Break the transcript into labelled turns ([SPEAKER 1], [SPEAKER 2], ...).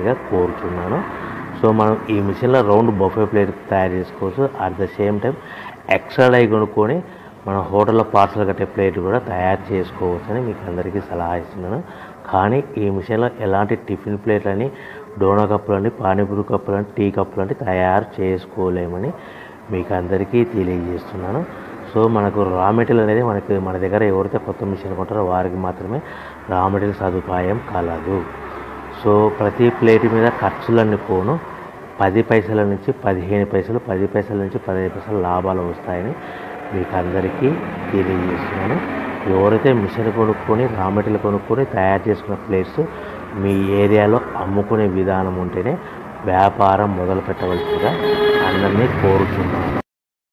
[SPEAKER 1] చేయవలసిందిగా కోరుతున్నాను. సో మనం ఈ మిషన్లో రౌండ్ బఫే ప్లేట్ తయారు చేసుకోవచ్చు. At the same time extra die కొనుక్కొని మన హోటల్లో పార్సల్ కట్టే ప్లేట్ కూడా తయారు చేసుకోవచ్చని మీకు అందరికీ సలహా ఇస్తున్నాను. కానీ ఈ మిషన్లో ఎలాంటి టిఫిన్ ప్లేట్లని డోనా కప్పులని పానీపూరి కప్పులని టీ కప్పులని తయారు చేసుకోలేమని మీకు అందరికీ తెలియజేస్తున్నాను. సో మనకు రా మెటీరియల్ అనేది మనకి మన దగ్గర ఎవరైతే కొత్త మిషన్ కొంటారో వారికి మాత్రమే రా మెటీరియల్ సదుపాయం కలదు. సో ప్రతి ప్లేట్ మీద ఖర్చులన్నీ పోను. పది పైసల నుంచి పదిహేను పైసలు పది పైసల నుంచి పదిహేను పైసలు లాభాలు వస్తాయని మీకు అందరికీ తెలియజేస్తున్నాను. ఎవరైతే మిషన్ కొనుక్కొని రా మెటీరియల్ కొనుక్కొని తయారు చేసుకున్న ప్లేట్స్ మీ ఏరియాలో అమ్ముకునే విధానం ఉంటేనే వ్యాపారం మొదలు పెట్టవలసిందిగా అందరినీ కోరుతున్నాను